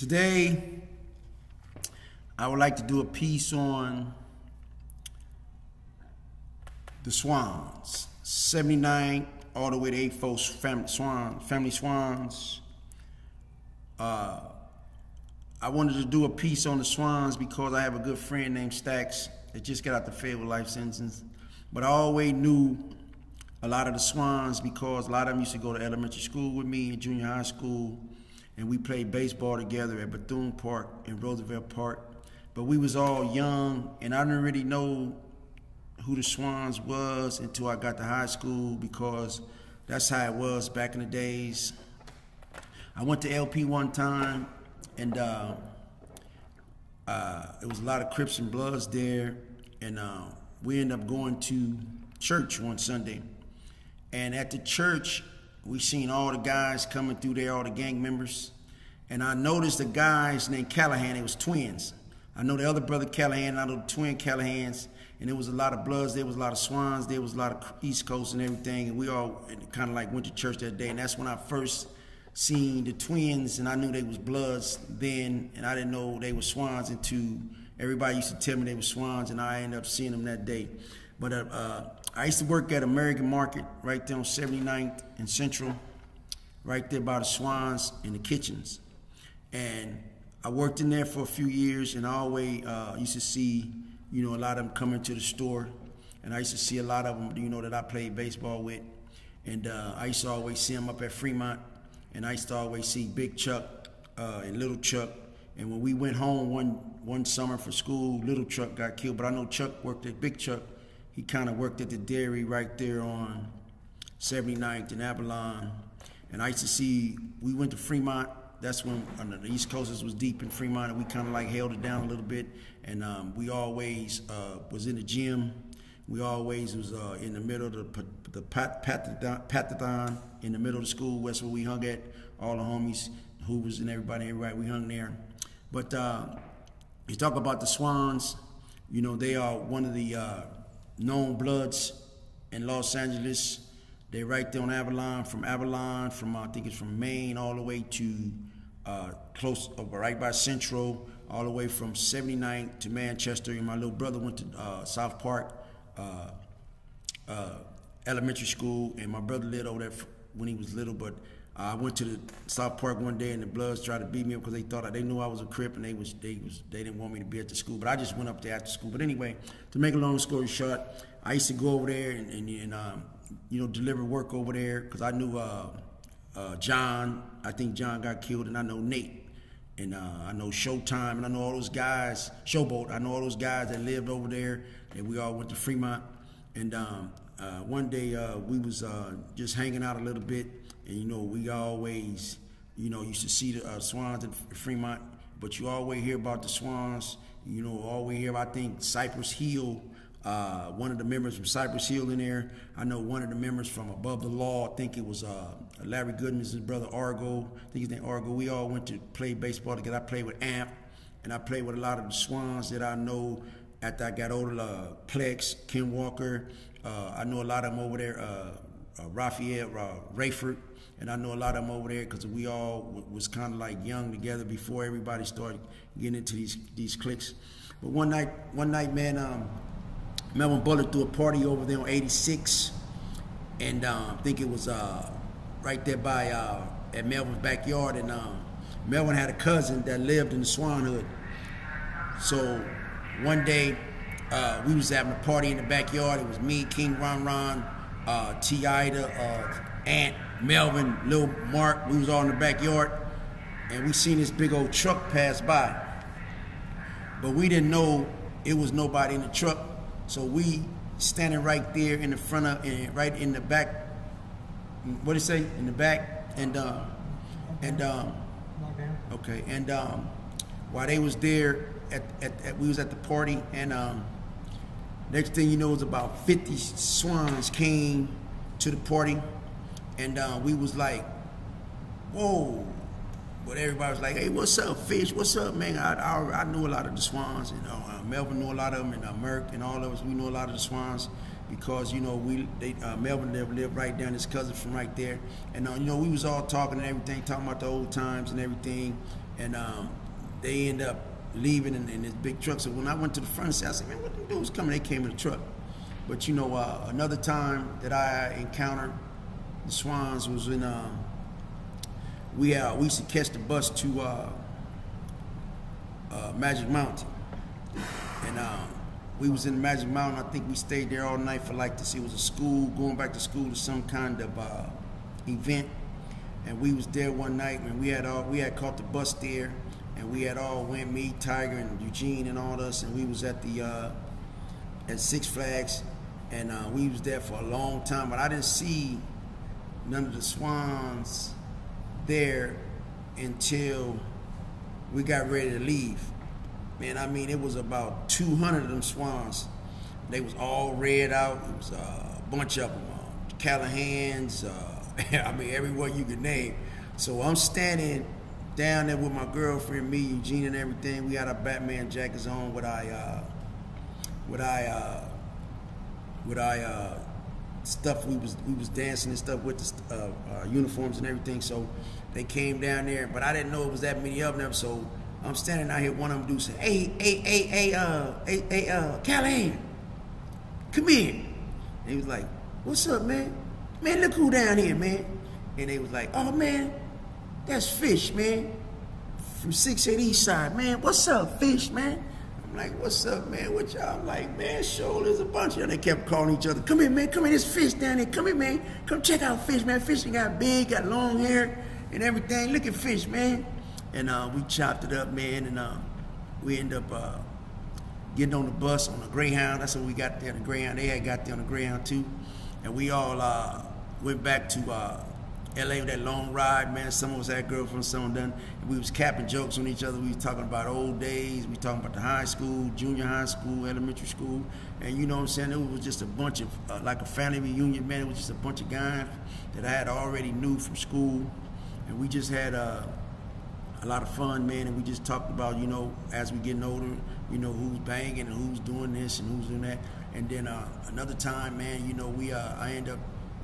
Today, I would like to do a piece on the Swans. 79 all the way to 84 family, Swan, family Swans. Uh, I wanted to do a piece on the Swans because I have a good friend named Stacks that just got out the field with life sentence. But I always knew a lot of the Swans because a lot of them used to go to elementary school with me and junior high school and we played baseball together at Bethune Park and Roosevelt Park. But we was all young, and I didn't really know who the Swans was until I got to high school because that's how it was back in the days. I went to LP one time, and uh, uh, it was a lot of Crips and Bloods there, and uh, we ended up going to church one Sunday. And at the church, we seen all the guys coming through there, all the gang members. And I noticed the guys named Callahan, they was twins. I know the other brother Callahan, I know the twin Callahans, and there was a lot of Bloods, there was a lot of Swans, there was a lot of East Coast and everything, and we all kind of like went to church that day, and that's when I first seen the twins, and I knew they was Bloods then, and I didn't know they were Swans until everybody used to tell me they were Swans, and I ended up seeing them that day. But uh, uh, I used to work at American Market right there on 79th and Central, right there by the Swans and the kitchens. And I worked in there for a few years, and I always uh, used to see, you know, a lot of them coming to the store. And I used to see a lot of them, you know, that I played baseball with. And uh, I used to always see them up at Fremont, and I used to always see Big Chuck uh, and Little Chuck. And when we went home one one summer for school, Little Chuck got killed, but I know Chuck worked at Big Chuck he kind of worked at the dairy right there on 79th and Avalon. And I used to see, we went to Fremont. That's when on the East Coast was deep in Fremont, and we kind of like held it down a little bit. And um, we always uh, was in the gym. We always was uh, in the middle of the, the pat, patathon in the middle of the school. That's where we hung at. All the homies, Hoovers and everybody, everybody, we hung there. But uh, you talk about the Swans. You know, they are one of the uh, known bloods in Los Angeles. They're right there on Avalon, from Avalon, from I think it's from Maine all the way to uh, close, uh, right by Central, all the way from 79th to Manchester. And my little brother went to uh, South Park uh, uh, Elementary School, and my brother lived over there when he was little, but I went to the South Park one day and the Bloods tried to beat me up because they thought they knew I was a Crip and they was they was they didn't want me to be at the school. But I just went up there after school. But anyway, to make a long story short, I used to go over there and, and, and um, you know deliver work over there because I knew uh, uh, John. I think John got killed, and I know Nate, and uh, I know Showtime, and I know all those guys. Showboat. I know all those guys that lived over there, and we all went to Fremont. And um, uh, one day uh, we was uh, just hanging out a little bit and you know, we always, you know, used to see the uh, Swans in Fremont, but you always hear about the Swans. You know, always hear, I think, Cypress Hill, uh, one of the members from Cypress Hill in there. I know one of the members from Above the Law, I think it was uh, Larry Goodman's brother Argo. I think his name Argo. We all went to play baseball together. I played with Amp, and I played with a lot of the Swans that I know after I got older. Uh, Plex, Ken Walker. Uh, I know a lot of them over there. Uh, Raphael uh, Rayford, and I know a lot of them over there because we all was kind of like young together before everybody started getting into these these cliques. But one night, one night, man, um, Melvin Bullet threw a party over there on 86, and um, I think it was uh, right there by uh, at Melvin's backyard, and um, Melvin had a cousin that lived in the Swan Hood. So one day, uh, we was having a party in the backyard. It was me, King Ron Ron, uh, T. Ida, uh, Aunt, Melvin, Lil Mark. We was all in the backyard, and we seen this big old truck pass by. But we didn't know it was nobody in the truck, so we standing right there in the front of, and right in the back. What did you say? In the back, and um, and um, okay, and um, while they was there, at, at, at we was at the party, and um Next thing you know, was about 50 swans came to the party, and uh, we was like, whoa. But everybody was like, hey, what's up, Fish? What's up, man? I, I, I knew a lot of the swans, you know. Uh, Melvin knew a lot of them, and uh, Merck and all of us, we knew a lot of the swans because, you know, we they, uh, Melvin lived, lived right down, his cousin from right there. And, uh, you know, we was all talking and everything, talking about the old times and everything. and um, they end up leaving in, in, this big truck. So when I went to the front, seat, I said, "Man, what the dudes coming?" They came in the truck. But you know, uh, another time that I encountered the Swans was in. Uh, we uh, we used to catch the bus to uh, uh, Magic Mountain, and uh, we was in Magic Mountain. I think we stayed there all night for like to see it was a school going back to school to some kind of uh, event, and we was there one night and we had all we had caught the bus there, and we had all went me, Tiger, and Eugene, and all us, and we was at the uh, at Six Flags, and uh, we was there for a long time, but I didn't see none of the Swans there until we got ready to leave. Man, I mean, it was about 200 of them swans. They was all red out. It was uh, a bunch of them. Uh, Callahan's, uh, I mean, everywhere you could name. So I'm standing down there with my girlfriend, me, Eugene, and everything. We had our Batman jackets on with I, uh, I, uh, I, uh, stuff we was we was dancing and stuff with the uh, uh, uniforms and everything. So they came down there, but I didn't know it was that many of them. So I'm standing out here. One of them dudes say, "Hey, hey, hey, hey, uh, hey, hey, uh, Callahan, come here." And he was like, "What's up, man? Man, look who down here, man." And they was like, "Oh man, that's Fish, man, from 680 East Side, man. What's up, Fish, man?" I'm like, what's up, man? What y'all? I'm like, man, sure, there's a bunch them. They kept calling each other. Come here, man. Come here, this fish down there. Come here, man. Come check out fish, man. Fish got big, got long hair and everything. Look at fish, man. And uh, we chopped it up, man, and uh, we end up uh, getting on the bus on the Greyhound. That's when we got there, the Greyhound. They had got there on the Greyhound too. And we all uh, went back to uh, LA with that long ride, man. Some of us had girlfriends, some done. We was capping jokes on each other. We was talking about old days. We talking about the high school, junior high school, elementary school, and you know what I'm saying. It was just a bunch of uh, like a family reunion, man. It was just a bunch of guys that I had already knew from school, and we just had uh, a lot of fun, man. And we just talked about, you know, as we getting older, you know, who's banging and who's doing this and who's doing that. And then uh, another time, man, you know, we uh, I end up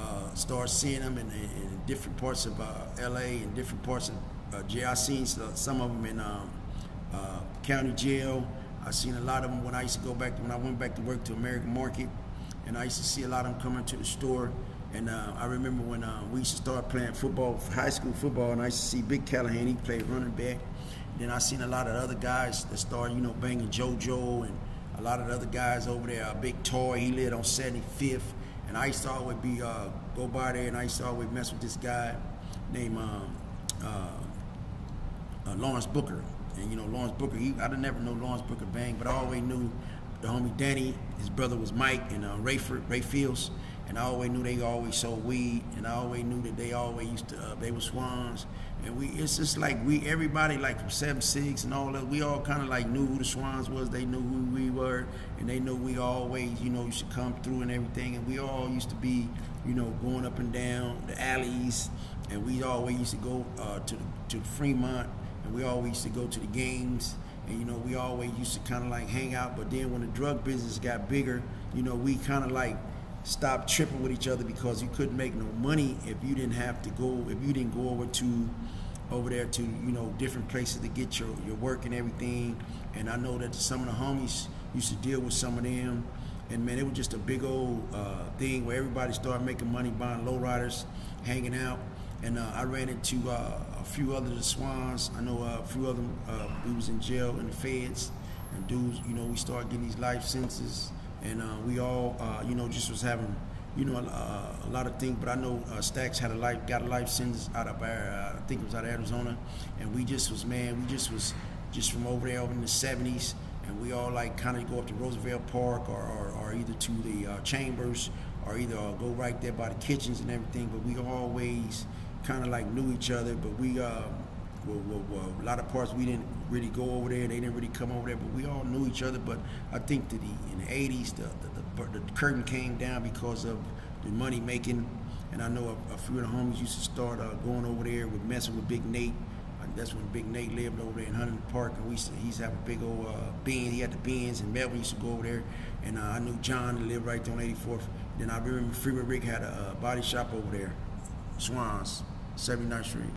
uh, start seeing them in, in, different parts of uh, LA and different parts of uh, jail. I seen some of them in um, uh, county jail. I seen a lot of them when I used to go back to, when I went back to work to American Market, and I used to see a lot of them coming to the store. And uh, I remember when uh, we used to start playing football, high school football, and I used to see Big Callahan. He played running back. Then I seen a lot of other guys that started, you know, banging JoJo and a lot of the other guys over there. Big Toy, he lived on 75th. And I saw always be uh, go by there, and I saw always mess with this guy named um, uh, uh, Lawrence Booker. And you know Lawrence Booker, he, I didn't never know Lawrence Booker bang, but I always knew the homie Danny, his brother was Mike, and uh, Rayford, Ray Fields. And I always knew they always sold weed, and I always knew that they always used to, uh, they were swans. And we, it's just like we, everybody like from 7-6 and all that, we all kind of like knew who the swans was, they knew who we were, and they knew we always, you know, used to come through and everything. And we all used to be, you know, going up and down the alleys, and we always used to go uh, to, to Fremont, and we always used to go to the games. And you know, we always used to kind of like hang out, but then when the drug business got bigger, you know, we kind of like stop tripping with each other because you couldn't make no money if you didn't have to go if you didn't go over to over there to you know different places to get your, your work and everything. And I know that some of the homies used to deal with some of them. And man it was just a big old uh, thing where everybody started making money buying lowriders hanging out. And uh, I ran into uh, a few other the swans. I know uh, a few of them uh, we was in jail in the feds. And dudes you know we started getting these life sentences and uh, we all, uh, you know, just was having, you know, a, lot of things. But I know uh, Stacks had a life, got a life sentence out of, uh, I think it was out of Arizona, and we just was, man, we just was just from over there over in the '70s, and we all like kind of go up to Roosevelt Park or, or, or either to the uh, Chambers or either go right there by the kitchens and everything. But we always kind of like knew each other, but we. Uh, well, well, well, a lot of parts we didn't really go over there. They didn't really come over there, but we all knew each other. But I think that the, in the '80s, the, the, the, curtain came down because of the money making. And I know a, a few of the homies used to start uh, going over there with messing with Big Nate. Uh, that's when Big Nate lived over there in Huntington Park, and we used to, he used to have a big old uh. He had the Benz, and Melvin used to go over there. And uh, I knew John that lived right there on 84th. Then I remember Freeway Rick had a, a body shop over there, Swans, 79th Street.